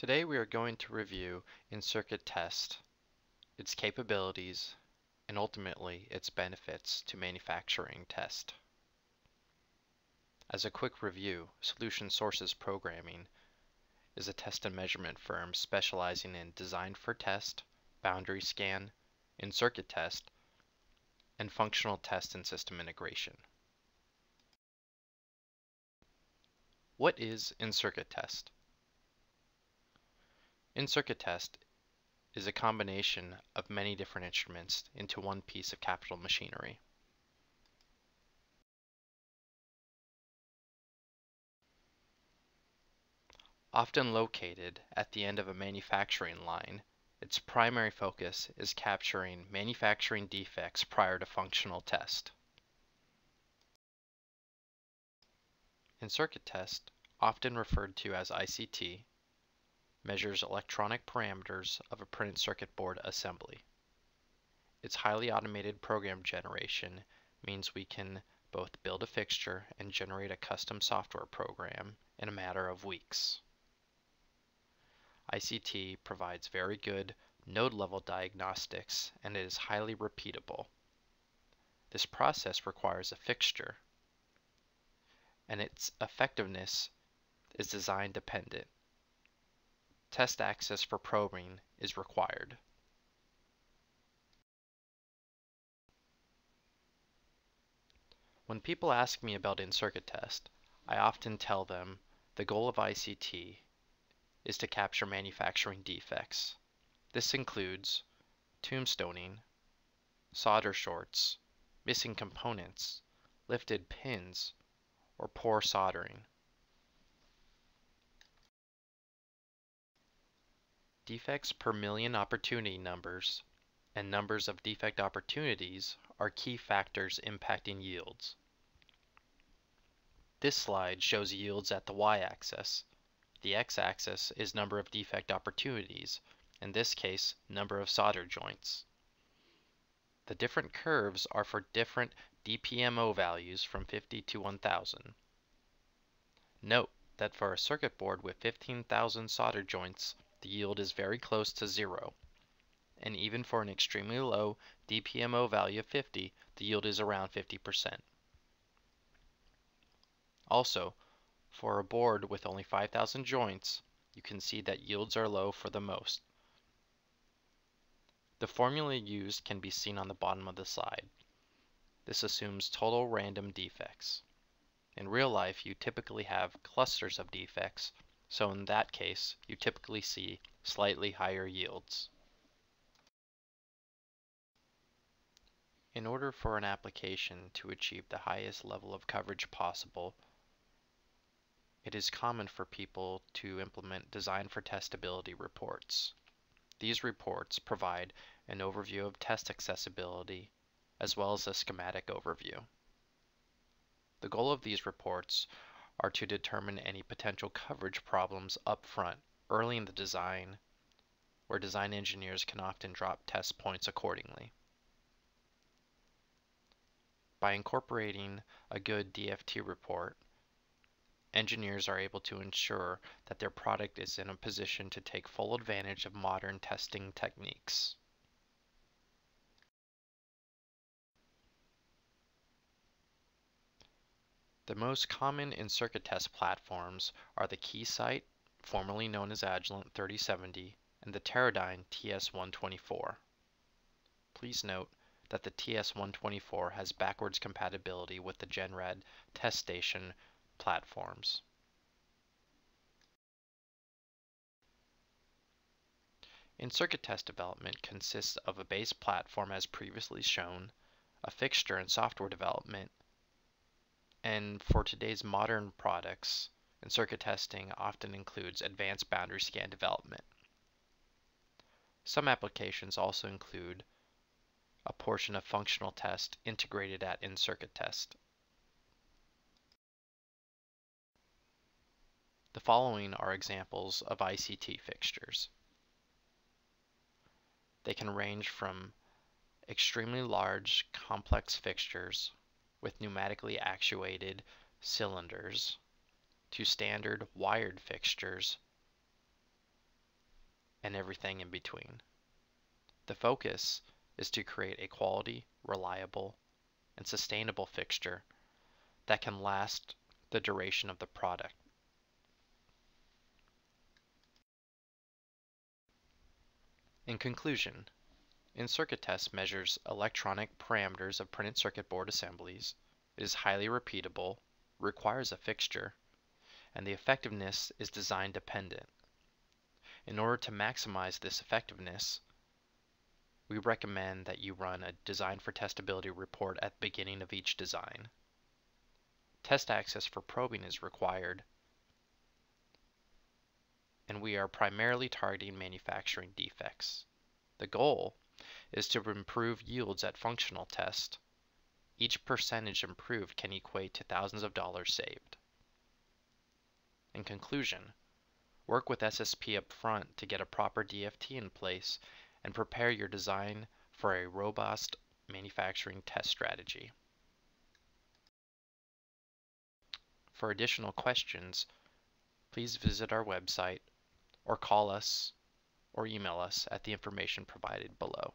Today we are going to review in-circuit test, its capabilities, and ultimately its benefits to manufacturing test. As a quick review, Solution Sources Programming is a test and measurement firm specializing in design for test, boundary scan, in-circuit test, and functional test and system integration. What is in-circuit test? In-circuit test is a combination of many different instruments into one piece of capital machinery. Often located at the end of a manufacturing line, its primary focus is capturing manufacturing defects prior to functional test. In-circuit test, often referred to as ICT, measures electronic parameters of a printed circuit board assembly. Its highly automated program generation means we can both build a fixture and generate a custom software program in a matter of weeks. ICT provides very good node level diagnostics and it is highly repeatable. This process requires a fixture and its effectiveness is design dependent test access for probing is required. When people ask me about in-circuit test, I often tell them the goal of ICT is to capture manufacturing defects. This includes tombstoning, solder shorts, missing components, lifted pins, or poor soldering. Defects per million opportunity numbers and numbers of defect opportunities are key factors impacting yields. This slide shows yields at the y-axis. The x-axis is number of defect opportunities, in this case, number of solder joints. The different curves are for different DPMO values from 50 to 1000. Note that for a circuit board with 15,000 solder joints, the yield is very close to zero. And even for an extremely low DPMO value of 50, the yield is around 50%. Also, for a board with only 5,000 joints, you can see that yields are low for the most. The formula used can be seen on the bottom of the slide. This assumes total random defects. In real life, you typically have clusters of defects so in that case, you typically see slightly higher yields. In order for an application to achieve the highest level of coverage possible, it is common for people to implement design for testability reports. These reports provide an overview of test accessibility as well as a schematic overview. The goal of these reports are to determine any potential coverage problems up front, early in the design, where design engineers can often drop test points accordingly. By incorporating a good DFT report, engineers are able to ensure that their product is in a position to take full advantage of modern testing techniques. The most common in-circuit test platforms are the Keysight, formerly known as Agilent 3070, and the Teradyne TS124. Please note that the TS124 has backwards compatibility with the Genrad test station platforms. In-circuit test development consists of a base platform as previously shown, a fixture and software development, and for today's modern products, in-circuit testing often includes advanced boundary scan development. Some applications also include a portion of functional test integrated at in-circuit test. The following are examples of ICT fixtures. They can range from extremely large complex fixtures with pneumatically actuated cylinders to standard wired fixtures and everything in between. The focus is to create a quality, reliable, and sustainable fixture that can last the duration of the product. In conclusion, in-circuit test measures electronic parameters of printed circuit board assemblies, it is highly repeatable, requires a fixture, and the effectiveness is design dependent. In order to maximize this effectiveness, we recommend that you run a design for testability report at the beginning of each design. Test access for probing is required, and we are primarily targeting manufacturing defects. The goal is to improve yields at functional test. Each percentage improved can equate to thousands of dollars saved. In conclusion, work with SSP up front to get a proper DFT in place and prepare your design for a robust manufacturing test strategy. For additional questions, please visit our website or call us or email us at the information provided below.